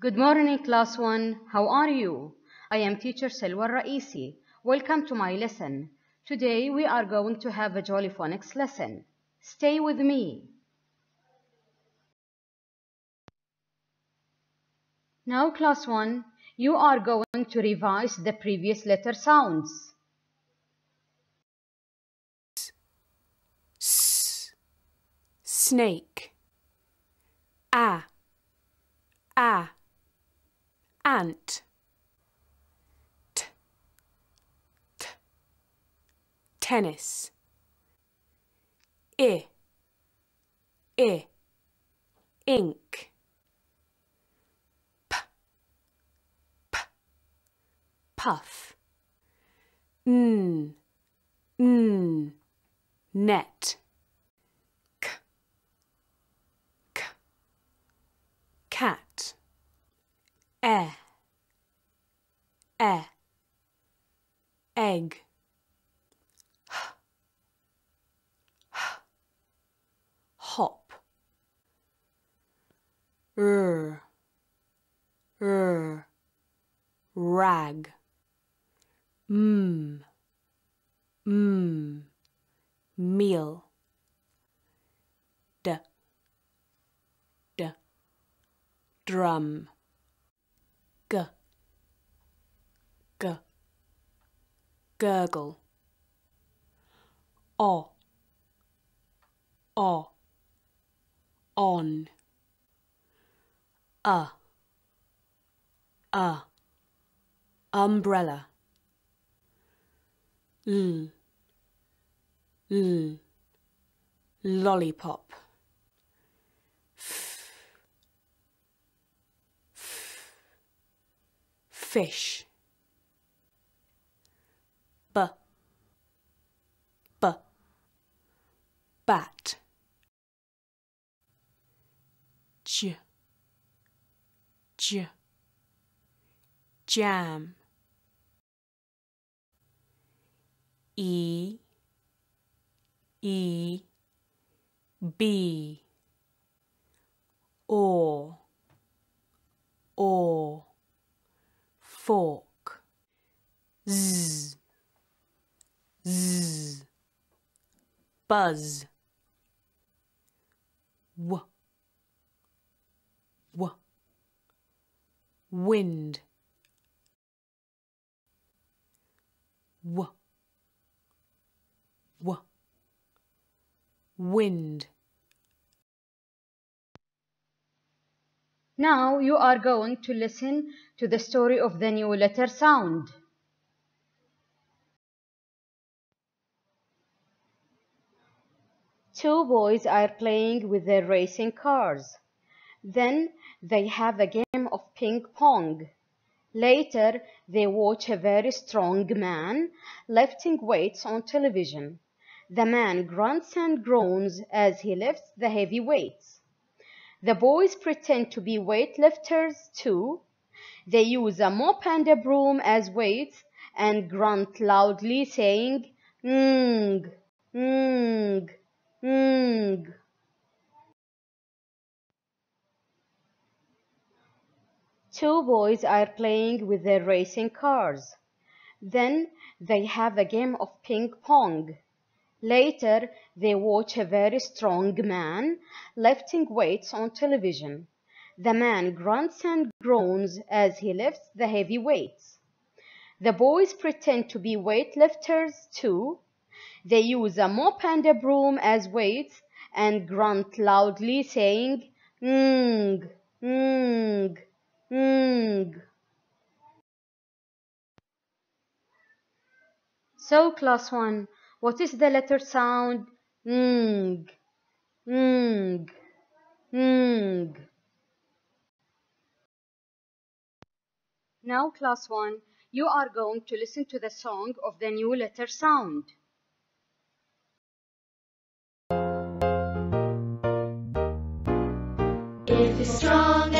Good morning, class 1. How are you? I am teacher Salwa Raisi. Welcome to my lesson. Today we are going to have a jolly phonics lesson. Stay with me. Now, class 1, you are going to revise the previous letter sounds. S, snake. A, a, ant. T, t, tennis. I, I, ink. P, p, puff. N, n, net. K, k, cat. E, e, egg. Hop. R, r, rag. M, m, meal. D, d, drum. G, gurgle. O, o, on. A, a, umbrella. L, l, lollipop. F, f, fish. B, b, bat. J, jam. E, E, B, or, or, fork, z, z, buzz, w, w, wind, w, w, wind. Now you are going to listen to the story of the new letter sound. Two boys are playing with their racing cars. Then they have a game of ping pong. Later, they watch a very strong man lifting weights on television. The man grunts and groans as he lifts the heavy weights. The boys pretend to be weightlifters too. They use a mop and a broom as weights and grunt loudly saying, Ng, ng, ng. Two boys are playing with their racing cars. Then they have a game of ping pong. Later, they watch a very strong man lifting weights on television. The man grunts and groans as he lifts the heavy weights. The boys pretend to be weightlifters too. They use a mop and a broom as weights and grunt loudly saying, Ng, ng, ng. So, class 1, what is the letter sound? Ng, ng, ng. Now, class 1, you are going to listen to the song of the new letter sound. If you're strong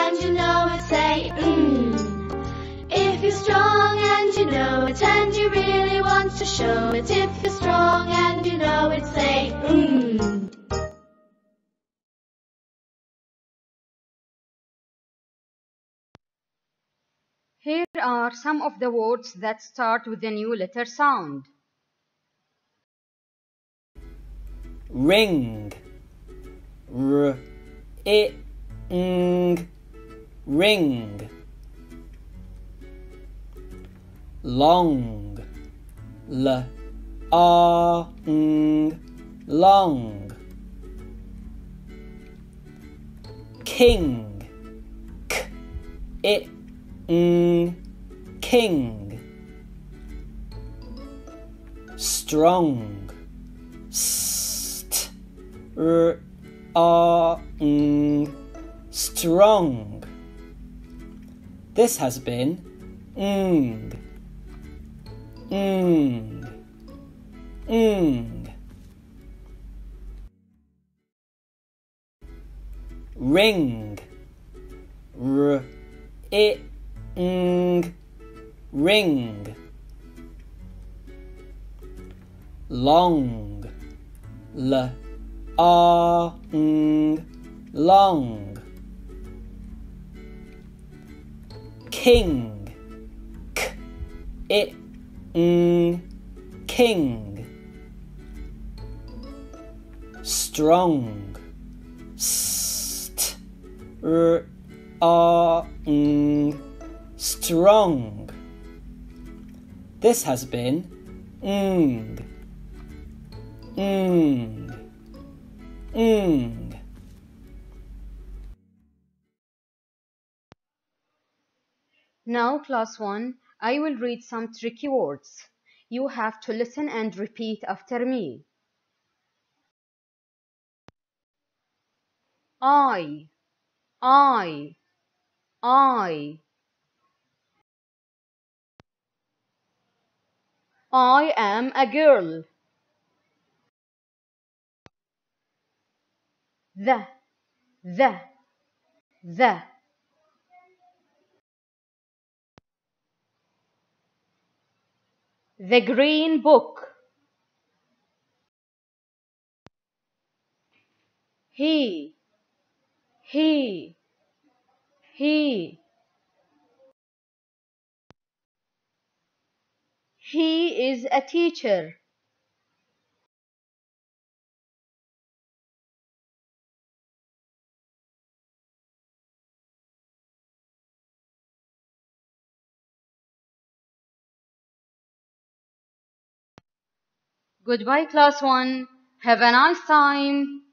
If you're strong and you know it and you really want to show it, if you're strong and you know it, say mm. Here are some of the words that start with the new letter sound. ring. R. I. Ng. Ring long. L. A. Ng. Long. King. K. I. Ng. King. Strong. St. R. A. Ng. Strong. This has been ng ng ng ring. R. I. Ng. Ring. Long. L. A. Ng. Long. King. K. I ng king. Strong. St. R a ng strong. This has been ng. Ng. Ng. Now, class 1, I will read some tricky words. You have to listen and repeat after me. I, I, I. I am a girl. The, the, the. The Green Book. He, he, he. He is a teacher. Goodbye, class 1. Have a nice time.